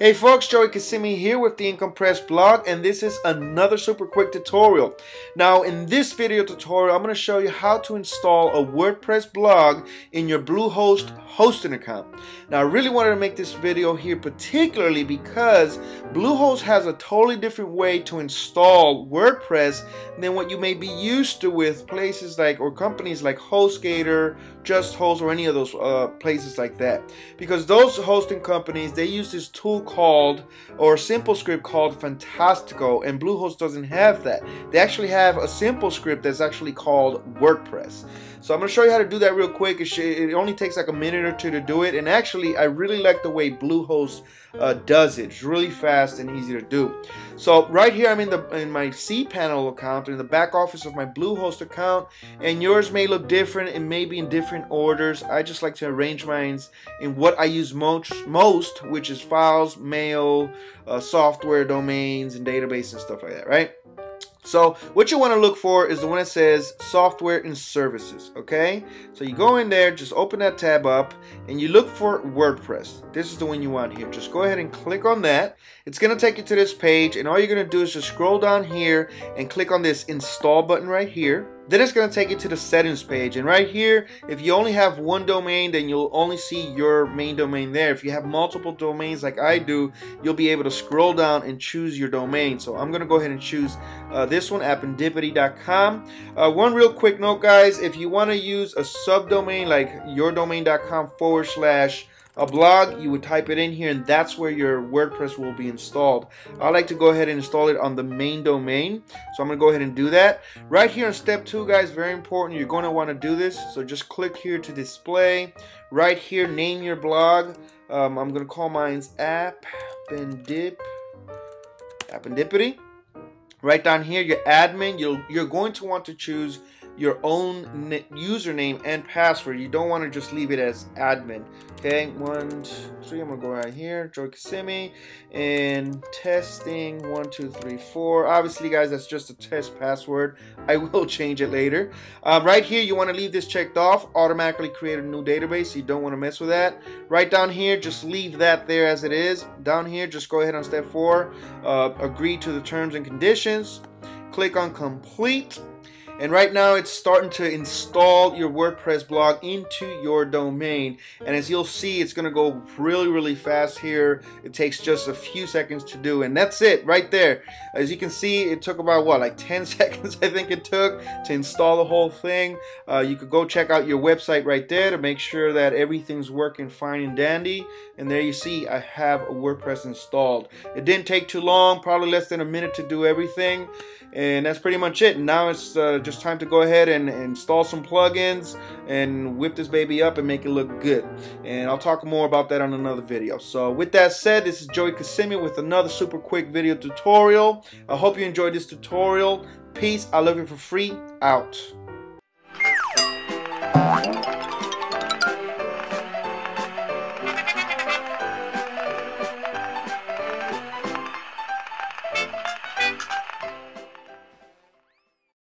Hey folks, Joey Kissimmee here with the IncomePress blog and this is another super quick tutorial. Now in this video tutorial I'm going to show you how to install a WordPress blog in your Bluehost hosting account. Now I really wanted to make this video here particularly because Bluehost has a totally different way to install WordPress than what you may be used to with places like or companies like HostGator, JustHost or any of those uh, places like that. Because those hosting companies they use this tool called, or a simple script called Fantastico, and Bluehost doesn't have that. They actually have a simple script that's actually called WordPress. So I'm going to show you how to do that real quick. It only takes like a minute or two to do it. And actually, I really like the way Bluehost uh, does it. It's really fast and easy to do. So right here, I'm in the in my cPanel account, in the back office of my Bluehost account. And yours may look different and maybe in different orders. I just like to arrange mine in what I use most, most which is files, mail, uh, software, domains, and database and stuff like that, right? So what you want to look for is the one that says software and services, okay? So you go in there, just open that tab up, and you look for WordPress. This is the one you want here. Just go ahead and click on that. It's going to take you to this page, and all you're going to do is just scroll down here and click on this install button right here. Then it's going to take you to the settings page. And right here, if you only have one domain, then you'll only see your main domain there. If you have multiple domains like I do, you'll be able to scroll down and choose your domain. So I'm going to go ahead and choose uh, this one, appendipity.com. Uh, one real quick note, guys, if you want to use a subdomain like yourdomain.com forward slash a blog, you would type it in here and that's where your WordPress will be installed. I like to go ahead and install it on the main domain. So I'm to go ahead and do that. Right here on step two, guys, very important. You're going to want to do this. So just click here to display. Right here, name your blog. Um, I'm going to call mine Appendip, Appendipity. Right down here, your admin, you'll, you're going to want to choose your own username and password. You don't want to just leave it as admin. Okay, one, two, three. I'm gonna go right here, Joe Kissimmee, and testing one, two, three, four. Obviously, guys, that's just a test password. I will change it later. Um, right here, you want to leave this checked off. Automatically create a new database. you don't want to mess with that. Right down here, just leave that there as it is. Down here, just go ahead on step four. Uh, agree to the terms and conditions. Click on complete and right now it's starting to install your WordPress blog into your domain. And as you'll see, it's going to go really, really fast here. It takes just a few seconds to do. And that's it right there. As you can see, it took about what, like 10 seconds, I think it took to install the whole thing. Uh, you could go check out your website right there to make sure that everything's working fine and dandy. And there you see, I have a WordPress installed. It didn't take too long, probably less than a minute to do everything. And that's pretty much it. Now it's uh, just time to go ahead and, install some plugins and whip this baby up and make it look good. And I'll talk more about that on another video. So with that said, this is Joey Kissimmee with another super quick video tutorial. I hope you enjoyed this tutorial. Peace. I love you for free. Out.